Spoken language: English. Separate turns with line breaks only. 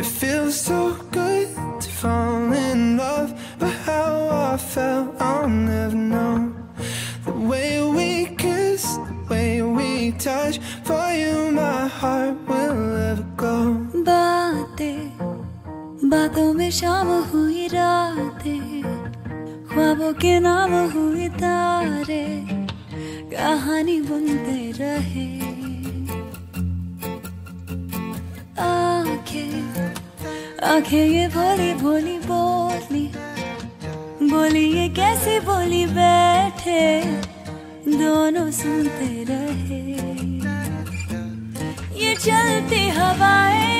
It feels so good to fall in love, but how I felt I'll never know. The way we kiss, the way we touch, for you my heart will ever go.
बातें बातों में शाम हुई रात ख्वाबों के नाम हुई तारे, कहानी बुनते रहे। आँखें आँखें ये भोली भोली बोली बोली ये कैसी बोली बैठे, दोनों सुनते रहे। ये चलती हवाएँ